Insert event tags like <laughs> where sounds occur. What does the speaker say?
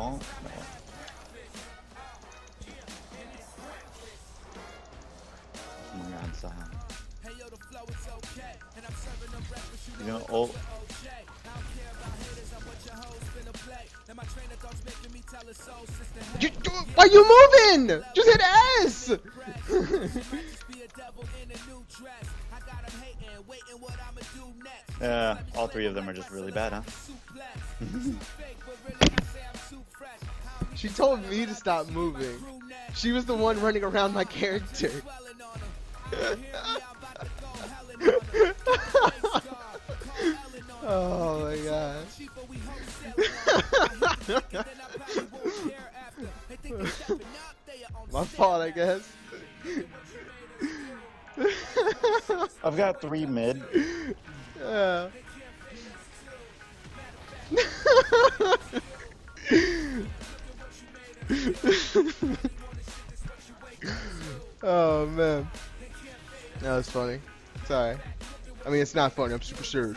No, no. Yan sa You know, You, you- why you moving? Just hit S. <laughs> yeah, all three of them are just really bad, huh? <laughs> she told me to stop moving. She was the one running around my character. <laughs> oh my god. <laughs> my fault, I guess. <laughs> I've got three mid. Yeah. <laughs> oh man, that was funny. Sorry. I mean, it's not funny. I'm super serious.